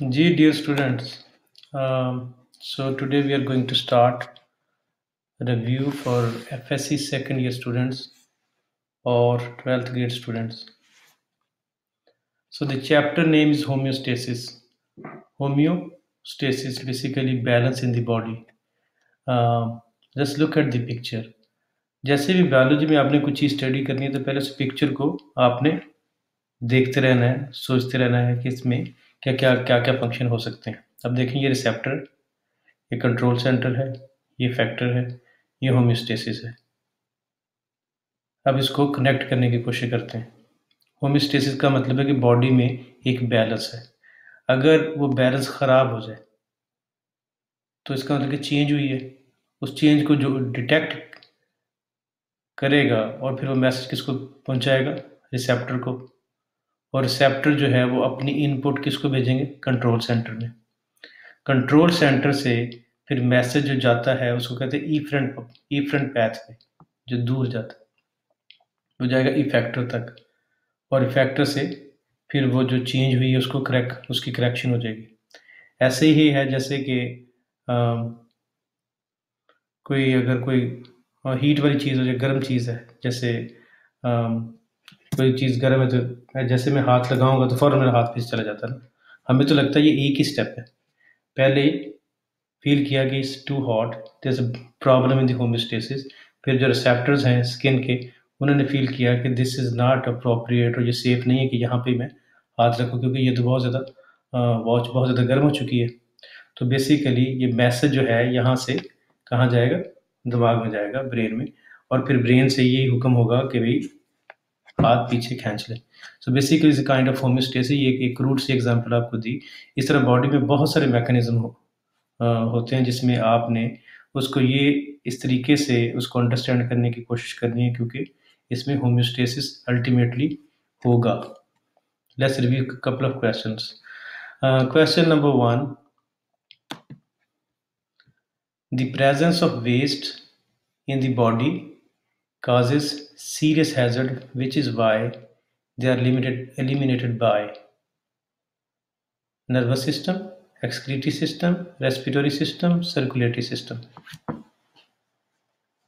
G, dear students, um, so today we are going to start review for FSC second year students or 12th grade students. So the chapter name is homeostasis. Homeostasis basically balance in the body. Um, just look at the picture. जैसे भी biology में आपने कुछ चीज़ study करनी है तो पहले उस पिक्चर को आपने देखते रहना है सोचते रहना है कि इसमें क्या क्या क्या क्या फ़ंक्शन हो सकते हैं? अब देखें, ये रिसेप्टर ये कंट्रोल सेंटर है, ये फैक्टर है, ये होम्योस्टेसिस है। अब इसको कनेक्ट करने की कोशिश करते हैं। होम्योस्टेसिस का मतलब है कि बॉडी में एक बैलेंस है। अगर वो बैलेंस ख़राब हो जाए तो इसका मतलब कि चेंज हुई है। उस चेंज को जो डिटेक्ट करेगा और फिर वो मैसेज किसको पहुंचाएगा? रिसेप्टर को। और रिसेप्टर जो है वो अपनी इनपुट किसको भेजेंगे? कंट्रोल सेंटर में। कंट्रोल सेंटर से फिर मैसेज जो जाता है, उसको कहते हैं efferent efferent path पे, जो दूर जाता है। वो जाएगा इफेक्टर तक। और इफेक्टर से फिर वो जो चेंज हुई है, उसको करेक्ट उसकी करेक्शन हो जाएगी। ऐसे ही है जैसे कि कोई अगर कोई हीट वाली चीज़ हो जाए गर्म चीज़ है, जैसे कोई चीज़ गर्म है तो जैसे मैं हाथ लगाऊँगा तो फ़ौरन मेरा हाथ फिस चला जाता है ना। हमें तो लगता है ये एक ही स्टेप है। पहले फील किया कि इस too hot this problem in the homeostasis फिर जो रिसेप्टर्स हैं स्किन के, उन्होंने फील किया कि दिस इज़ नॉट अप्रोप्रिएट और ये सेफ़ नहीं है कि यहाँ पे मैं हाथ रखूँ क्योंकि ये तो बहुत ज़्यादा वॉच बहुत ज़्यादा गर्म हो चुकी है। तो बेसिकली ये मैसेज जो है यहाँ से कहाँ जाएगा? दिमाग में जाएगा ब्रेन में। और फिर ब्रेन से यही हुक्म होगा कि भाई हाथ पीछे खींच ले। So basically kind of homeostasis ये एक रूट से एग्जांपल आपको दी। इस तरह बॉडी में बहुत सारे मैकेनिज्म हो, होते हैं जिसमें आपने उसको ये इस तरीके से उसको अंडरस्टैंड करने की कोशिश करनी है क्योंकि इसमें होम्योस्टेसिस अल्टीमेटली होगा। Let's review couple of questions question number one The presence of waste in the body causes serious hazard which is why they are limited, eliminated by nervous system, excretory system, respiratory system, circulatory system.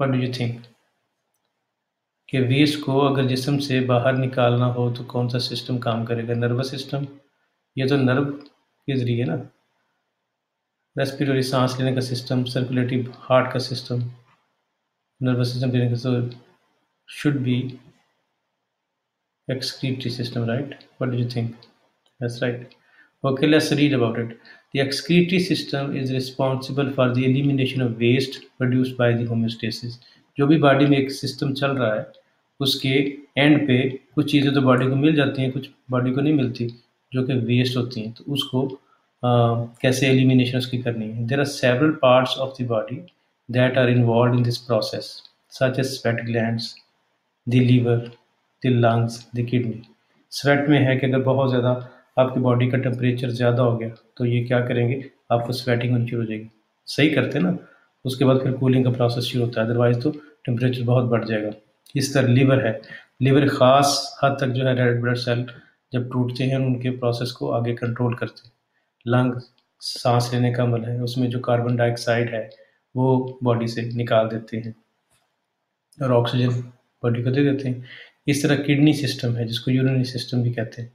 What do you think? कि waste को अगर जिसम से बाहर निकालना हो तो कौन सा सिस्टम काम करेगा नर्वस सिस्टम ये तो नर्व के ज़रिए ना रेस्पिरेटरी सांस लेने का सिस्टम सर्कुलेटरी हार्ट का सिस्टम नर्वस सिस्टम देने का should be excretory system right what do you think that's right okay let's read about it the excretory system is responsible for the elimination of waste produced by the homeostasis जो भी body में एक system चल रहा है उसके and पे कुछ चीज़ें तो बॉडी को मिल जाती हैं कुछ बॉडी को नहीं मिलती जो कि वेस्ट होती हैं तो उसको कैसे एलिमिनेशन उसकी करनी है there are several parts of the body that are involve in this process such as sweat glands the liver the lungs the kidney sweat में है कि अगर बहुत ज़्यादा आपकी बॉडी का टेम्परेचर ज़्यादा हो गया तो ये क्या करेंगे? आपको स्वेटिंग होनी शुरू हो जाएगी। सही करते हैं ना? उसके बाद फिर कूलिंग का प्रोसेस शुरू होता है। अदरवाइज़ तो टेम्परेचर बहुत बढ़ जाएगा। इस तरह लीवर है। लीवर ख़ास हद तक जो है रेड ब्लड सेल जब टूटते हैं, उनके प्रोसेस को आगे कंट्रोल करते हैं। लंग सांस लेने का अमल है। उसमें जो कार्बन डाइऑक्साइड है वो बॉडी से निकाल देते हैं और ऑक्सीजन बॉडी को दे देते हैं। इस तरह किडनी सिस्टम है, जिसको यूरिनरी सिस्टम भी कहते हैं।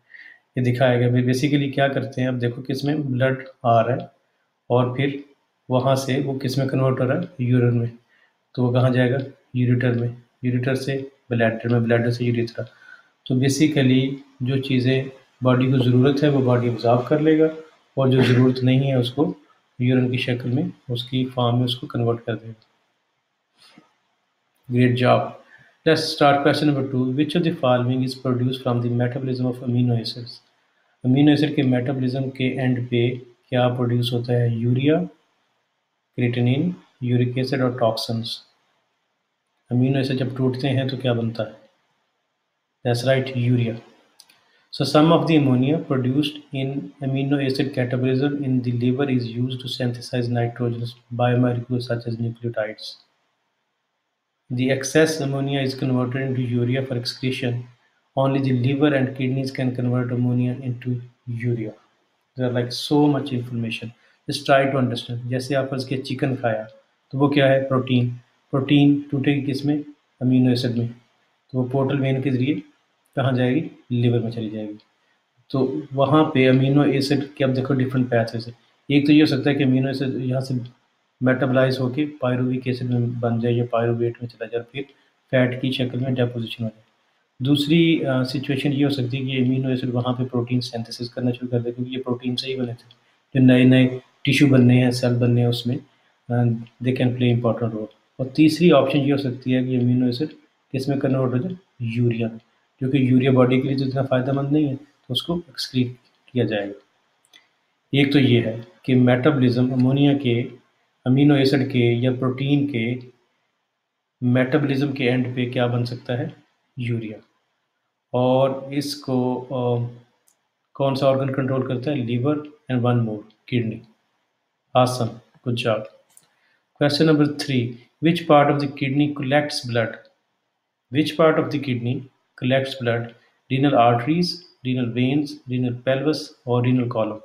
ये दिखाया गया। बेसिकली क्या करते हैं? अब देखो किसमें ब्लड आ रहा है और फिर वहाँ से वो किसमें कन्वर्ट हो रहा है? यूरिन में। तो वो कहाँ जाएगा? यूरिटर में। यूरिटर से ब्लैडर में। ब्लैडर से यूरिथ्रा तो बेसिकली जो चीज़ें बॉडी को ज़रूरत है, वो बॉडी ऑब्जॉर्व कर लेगा और जो ज़रूरत नहीं है, उसको यूरिन की शक्ल में उसकी फॉर्म में उसको कन्वर्ट कर देगा great job let's start question number two which of the following is produce from the metabolism of amino acids amino acid के मेटाबॉलिज्म के एंड पे क्या प्रोड्यूस होता है? यूरिया क्रिटेनिन यूरिक एसिड और टॉक्सन्स अमीनो एसिड जब टूटते हैं तो क्या बनता है? That's right urea So some of the ammonia produced in amino acid catabolism in the liver is used to synthesize nitrogenous biomolecules such as nucleotides. The excess ammonia is converted into urea for excretion. Only the liver and kidneys can convert ammonia into urea. There are like so much information just try to understand जैसे आप उसके chicken खाया तो वो क्या है protein protein टूटेगी किस में अमीनो एसिड में तो वो पोर्टल वेन के ज़रिए कहाँ जाएगी? लिवर में चली जाएगी। तो वहाँ पे अमीनो एसिड के अब देखो डिफरेंट पैथवेज है। एक तो ये हो सकता है कि अमीनो एसिड यहाँ से मेटाबलाइज होकर पायरुविक एसिड में बन जाए या पायरुवेट में चला जाए, फिर फैट की शक्ल में डेपोजिशन हो जाए। दूसरी सिचुएशन ये हो सकती है कि अमीनो एसिड वहाँ पे प्रोटीन सिंथेसिस करना शुरू कर दे, क्योंकि ये प्रोटीन से ही बने थे। जो नए नए टिश्यू बनने हैं सेल बनने हैं उसमें they can play important role और तीसरी ऑप्शन ये हो सकती है कि अमीनो एसिड किसमें कन्वर्ट हो जाए? यूरिया में। क्योंकि यूरिया बॉडी के लिए तो इतना फ़ायदेमंद नहीं है तो उसको एक्सक्रीट किया जाएगा। एक तो ये है कि मेटाबॉलिज्म अमोनिया के अमीनो एसिड के या प्रोटीन के मेटाबॉलिज्म के एंड पे क्या बन सकता है? यूरिया। और इसको आ, कौन सा ऑर्गन कंट्रोल करता है? Liver and one more kidney awesome good job question number three which part of the kidney collects blood which part of the kidney Collects blood renal arteries renal veins renal pelvis और renal column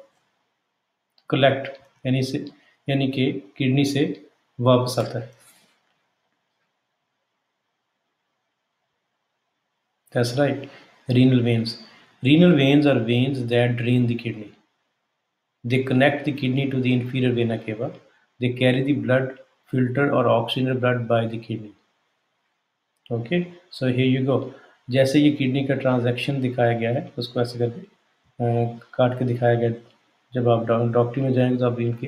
collect यानी से यानी कि kidney से वापस आता है That's right. Renal veins. Renal veins are veins that drain the kidney. They connect the kidney to the inferior vena cava. They carry the blood filter or oxygenated blood by the kidney. Okay so here you go. जैसे ये kidney का transaction दिखाया गया है, उसको ऐसे करके काट के दिखाया गया जब आप डॉक्टरी में जाएँगे तो आप इनके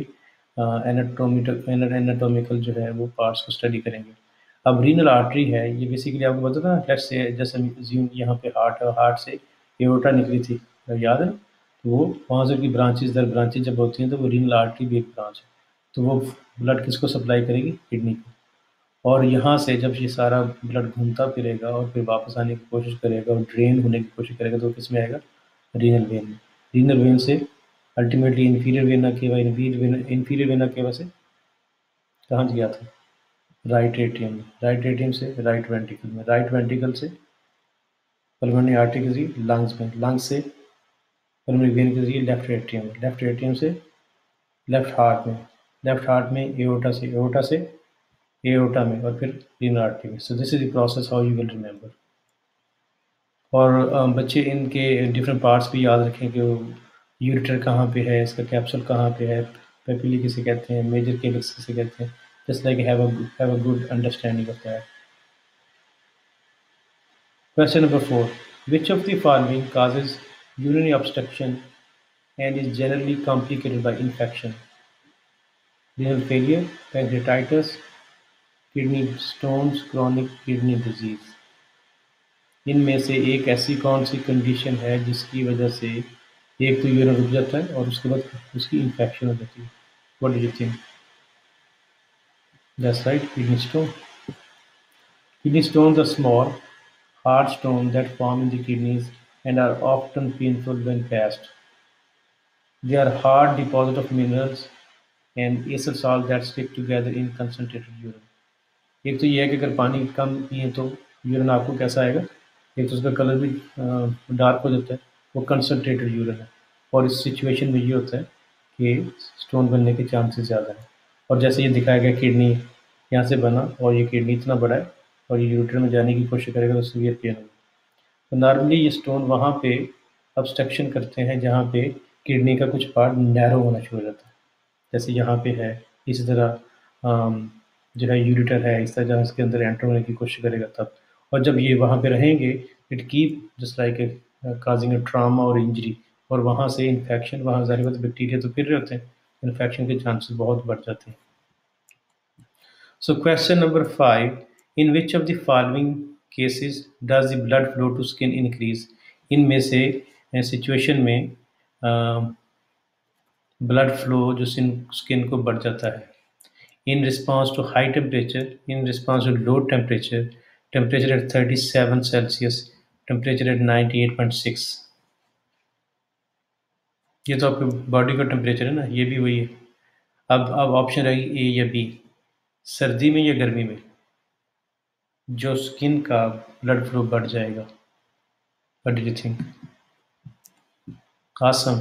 एनाटोमिकल एनाटोमिकल जो है वो पार्ट्स को स्टडी करेंगे। अब रीनल आर्टरी है, ये बेसिकली आपको पता था लेट्स से, जैसे ज्यूम यहाँ पे हार्ट है हार्ट से एओटा निकली थी, याद है? तो वो वहाँ से की ब्रांचेज दर ब्रांचेज जब होती हैं तो वो रीनल आर्टरी भी एक ब्रांच है। तो वो ब्लड किसको सप्लाई करेगी? किडनी को। और यहाँ से जब ये सारा ब्लड घूमता फिरेगा और फिर वापस आने की कोशिश करेगा और ड्रेन होने की कोशिश करेगा तो किसमें आएगा? रीनल वेन में। रीनल वेन से ultimately inferior vena cava inferior vena cava से कहाँ गया था? राइट एटीएम में। राइट एटीएम से राइट वेंटिकल में। राइट वेंटिकल से पल्मोनरी आर्टरी के ज़रिए लंग्स में। लंग्स से पल्मोनरी वेन के ज़रिए लेफ़्ट एटीएम में। लेफ़्ट एटीएम से लेफ़्ट हार्ट में। लेफ़्ट हार्ट में एओटा से। एओटा से a में और फिर डी आर टी में। So this is the process how you will remember और बच्चे इनके डिफरेंट पार्ट्स भी याद रखें कि यूरिटर कहाँ पे है, इसका कैप्सूल कहाँ पे है पेपिली किसे कहते हैं मेजर केबल्स किसे कहते हैं just like have have a good understanding of that question number four which of the following causes urinary obstruction and is generally complicated by infection failure pancreatitis kidney stones chronic kidney disease इनमें से एक ऐसी कौन सी condition है जिसकी वजह से एक तो यूरिन रुक जाता है और उसके बाद उसकी इन्फेक्शन हो जाती है? What do you think that's right kidney stone kidney stone the small heart stone that form in the kidneys and are often painful when passed they are hard deposit of minerals and acids all that stick together in concentrated urine एक तो ये है कि अगर पानी कम पिए तो urine आपको कैसा आएगा? एक तो उसका कलर भी डार्क हो जाता है, वो कंसनट्रेटेड यूरिन है। और इस सिचुएशन में ये होता है कि स्टोन बनने के चांसेस ज़्यादा हैं। और जैसे ये दिखाया गया किडनी यहाँ से बना और ये किडनी इतना बड़ा है और ये यूटर में जाने की कोशिश करेगा तो सीवियर पेन होगा। तो नॉर्मली ये स्टोन वहाँ पे अब्स्ट्रक्शन करते हैं जहाँ पे किडनी का कुछ पार्ट नैरो होना शुरू हो जाता है। जैसे यहाँ पे है, इसी तरह जो है यूरिटर है, इस तरह जहाँ इसके अंदर एंटर होने की कोशिश करेगा तब। और जब ये वहाँ पे रहेंगे it keep just like causing a trauma और इंजरी और वहाँ से इन्फेक्शन वहाँ ज़ाहिर बात बैक्टीरिया तो फिर रहे होते हैं इन्फेक्शन के चांसेस बहुत बढ़ जाते हैं। So question number five in which of the following cases does the blood flow to skin increase इनमें से सिचुएशन में ब्लड फ्लो जो स्किन को बढ़ जाता है। Temperature in response to low temperature temperature at thirty seven Celsius temperature at ninety eight point six ये तो आपके बॉडी का टेम्परेचर है ना, ये भी वही है। अब अब ऑप्शन रहेगी ए या बी सर्दी में या गर्मी में? जो स्किन का ब्लड फ्लो बढ़ जाएगा। What do you think awesome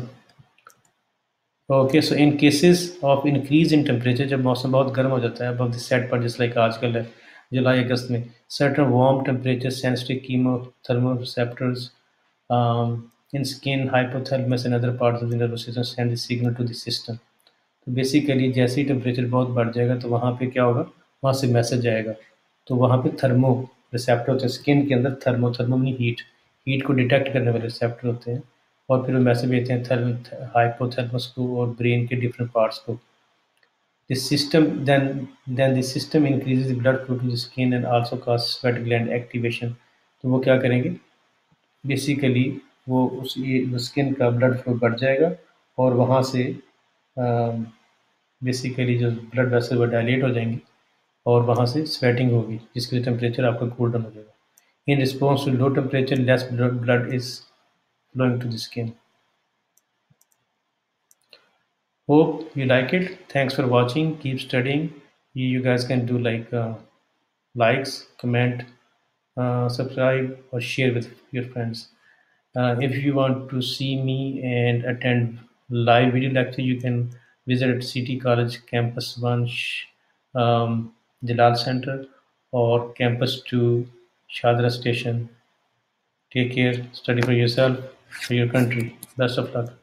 okay so in cases of increase in temperature जब मौसम बहुत गर्म हो जाता है अब द सेट पर जिस लाइक आजकल है, जुलाई, अगस्त में certain warm temperature sensitive chemo thermoreceptors in skin hypothalamus and other parts of the nervous system send the signal to the system. तो बेसिकली जैसे ही टेम्परेचर बहुत बढ़ जाएगा तो वहाँ पे क्या होगा? वहाँ से मैसेज आएगा। तो वहाँ पे थर्मो रिसेप्टर होते हैं स्किन के अंदर थर्मो थर्मो नहीं हीट हीट को डिटेक्ट करने वाले रिसेप्टर होते हैं। और फिर वो मैसेज भेजते हैं थर्म हाइपोथर्मस को और ब्रेन के डिफरेंट पार्ट्स को। Then then the system increases the blood flow to the skin and also cause sweat gland activation. तो वो क्या करेंगे? बेसिकली वो उस स्किन का ब्लड फ्लो बढ़ जाएगा और वहाँ से बेसिकली जो ब्लड वेसल वो डायलेट हो जाएँगे और वहाँ से स्वेटिंग होगी, जिसके लिए टेम्परेचर आपका कूल डाउन हो जाएगा। In response to low temperature less blood is to the skin. Hope you like it. Thanks for watching. Keep studying. You guys can do like uh, likes comment uh, subscribe or share with your friends. Uh, if you want to see me and attend live video lecture you can visit city college campus 1 um, jalal center or campus 2 shadra station. Take care. Study for yourself your country. Best of luck